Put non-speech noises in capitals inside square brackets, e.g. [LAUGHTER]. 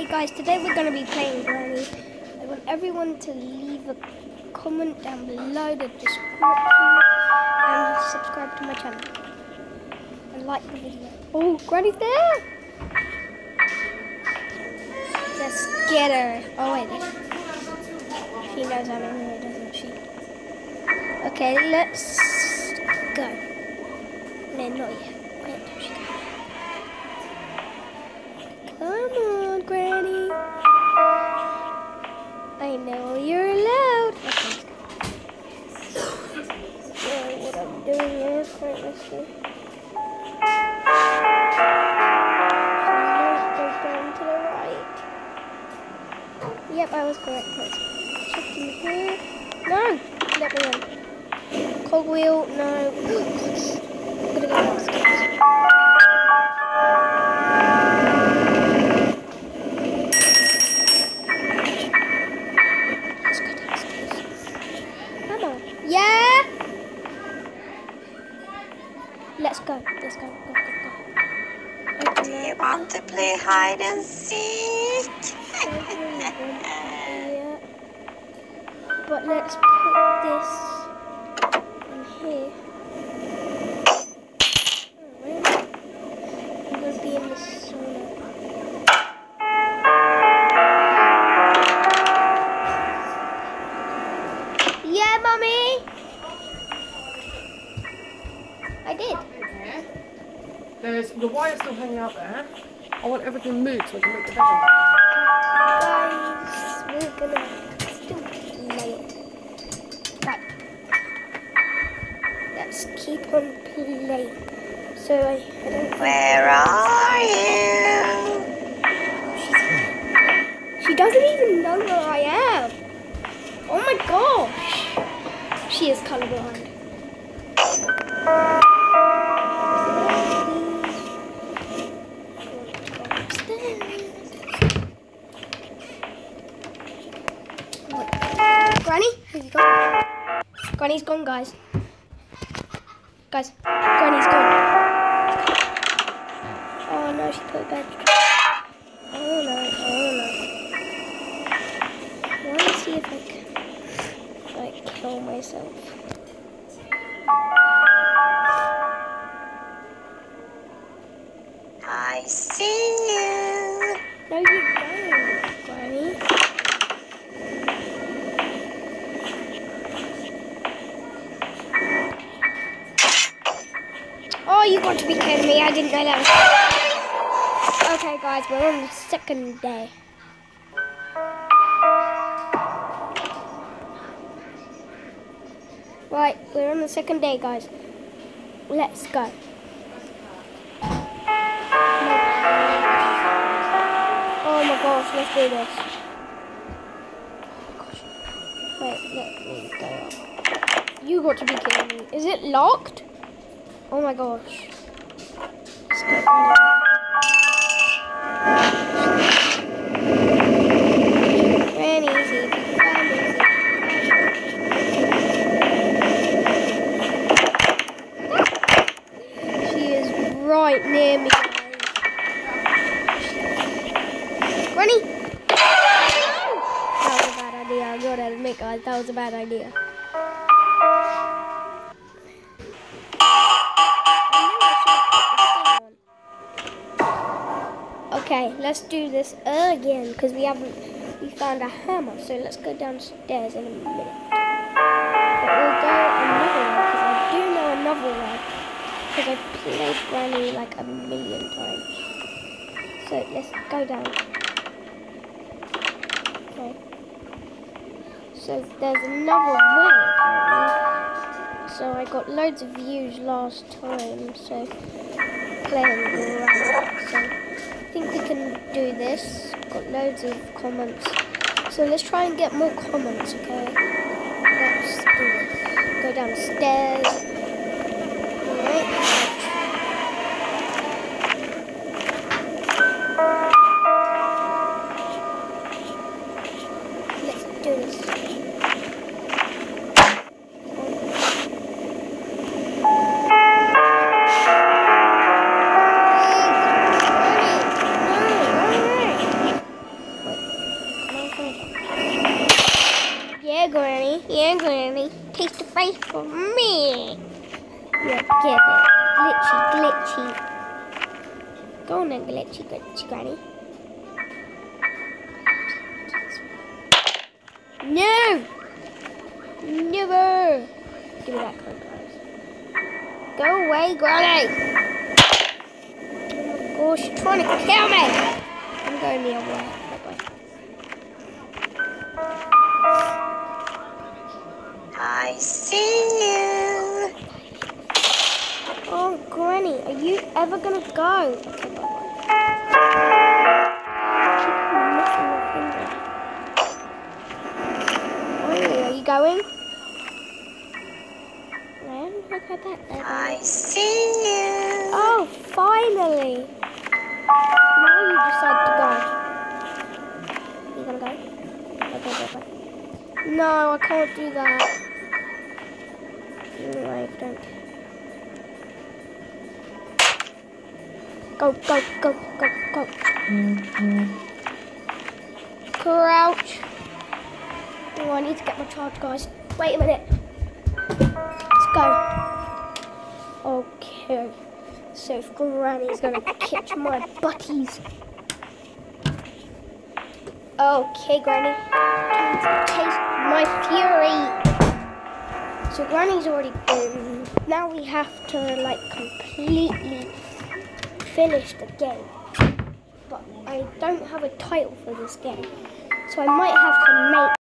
Hey guys, today we're going to be playing Granny. I want everyone to leave a comment down below the description and subscribe to my channel. And like the video. Oh, Granny's there! Let's get her. Oh wait, she knows I'm in here, doesn't she? Okay, let's go. No, not yet. Wait she comes. Know you're allowed. Okay. Yeah, what I'm doing is quite right. Yep, I was correct. Let's check in here. No, let me in. Cogwheel, no. I'm gonna go go. Let's go. Go, go, go. Open Do you want to play hide and seek? Yeah. [LAUGHS] But let's put this in here. There's the wire still hanging out there. I want everything moved so I can make the bedroom. Guys, we're gonna still play it. Right. Let's keep on playing. So I, I don't think Where are you? she doesn't even know where I am. Oh my gosh. She is colorblind. You gone? Granny's gone, guys. Guys, Granny's gone. Oh no, she put a bed. Oh no, oh no. I want to see if I can, like, kill myself. You got to be kidding me. I didn't know that. Okay, guys, we're on the second day. Right, we're on the second day, guys. Let's go. Oh my gosh, let's do this. Wait, let me go. You got to be kidding me. Is it locked? Oh my gosh. She is right near me. Granny! That was a bad idea. I'm gonna admit, guys, that was a bad idea. Okay, let's do this again because we haven't. We found a hammer, so let's go downstairs in a minute. But we'll go another way because I do know another way because I've played Granny like a million times. So let's go down. Okay. So there's another way apparently. So I got loads of views last time, so playing Granny. So I think we can do this. Got loads of comments. So let's try and get more comments, okay? Let's do this. Go downstairs. Taste the face for me. Yeah, get it. Glitchy, glitchy. Go on then, glitchy, glitchy, Granny. No! Never! Give me that code, guys. Go away, Granny! Oh gosh, you're trying to kill me! I'm going the other way. Ever gonna go? Okay, bye bye. Keep missing your finger. Finally, are you going? Heard about that there. I see you. Oh, finally! Now you decide to go. You gonna go? Okay. No, I can't do that. No, I don't. Go, go, go, go, go. Crouch. Oh, I need to get my charge, guys. Wait a minute. Let's go. Okay. So if Granny's gonna catch my butties. Okay, Granny. Time taste my fury. So Granny's already been. Now we have to like completely finish the game. But I don't have a title for this game. So I might have to make